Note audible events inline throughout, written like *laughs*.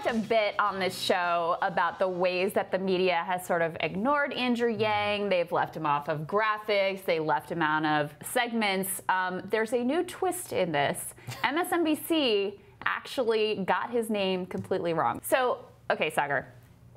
talked a bit on this show about the ways that the media has sort of ignored Andrew Yang. They've left him off of graphics, they left him out of segments. Um, there's a new twist in this. MSNBC actually got his name completely wrong. So, okay, Saagar.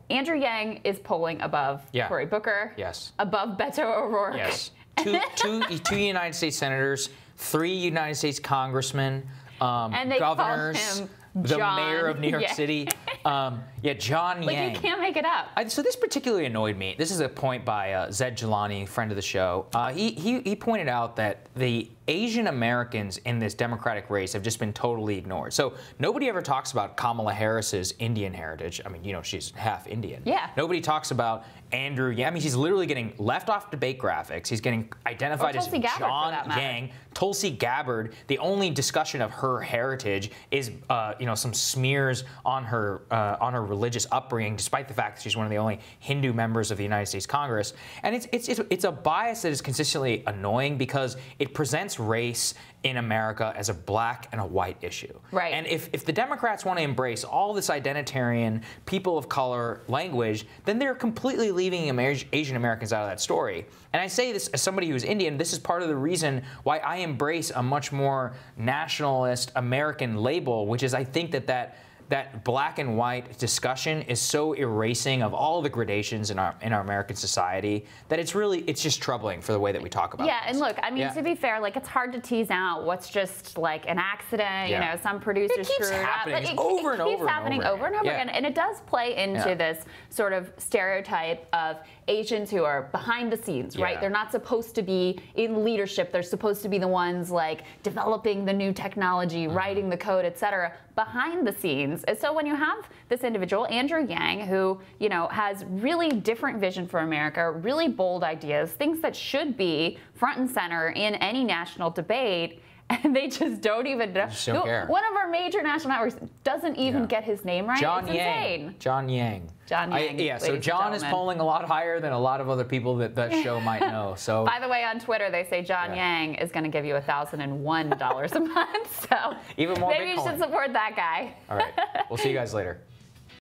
Andrew Yang is polling above Yeah. Cory Booker. Yes. Above Beto O'Rourke. Yes. Two, two, two United States senators, three United States congressmen, um, And they call governors, him the John mayor of New York *laughs* Yang. City. Um, yeah, John Like Yang. you can't make it up. I, so this particularly annoyed me. This is a point by uh, Zaid Jilani, friend of the show. Uh, he, he he pointed out that the Asian Americans in this Democratic race have just been totally ignored. So nobody ever talks about Kamala Harris's Indian heritage. I mean, you know, she's half Indian. Yeah. Nobody talks about Andrew Yang. I mean, he's literally getting left off debate graphics. He's getting identified as Gabbard, John. Yang. Tulsi Gabbard. The only discussion of her heritage is, uh, you know, some smears on her uh, on her religious upbringing, despite the fact that she's one of the only Hindu members of the United States Congress. And it's it's it's, it's a bias that is consistently annoying because it presents race in America as a black and a white issue. Right. And if if the Democrats want to embrace all this identitarian, people of color language, then they're completely leaving Amer- Asian Americans out of that story. And I say this as somebody who's Indian, this is part of the reason why I embrace a much more nationalist American label, which is I think that that that black and white discussion is so erasing of all the gradations in our in our American society that it's really it's just troubling for the way that we talk about Yeah, and look, I mean, Yeah. to be fair, like it's hard to tease out what's just like an accident. You know, some producer It keeps screwed happening. up. It's It, over it and keeps over and happening over over and over again. again, and it does play into Yeah. this sort of stereotype of Asians who are behind the scenes, right? They're not supposed to be in leadership. They're supposed to be the ones like developing the new technology, Mm-hmm. writing the code, etc. Behind the scenes. And so when you have this individual, Andrew Yang, who you know has really different vision for America, really bold ideas, things that should be front and center in any national debate. *laughs* And they just don't even know. just don't care. One of our major national networks doesn't even Yeah. get his name right. John it's Yang. insane. John Yang. John I- Yang, yeah, so John is polling a lot higher than a lot of other people that that show *laughs* might know. So By the way, on Twitter, they say John Yeah. Yang is going to give you $1,001 a month. So Even more maybe you should support that guy. all right, we'll see you guys later. *laughs*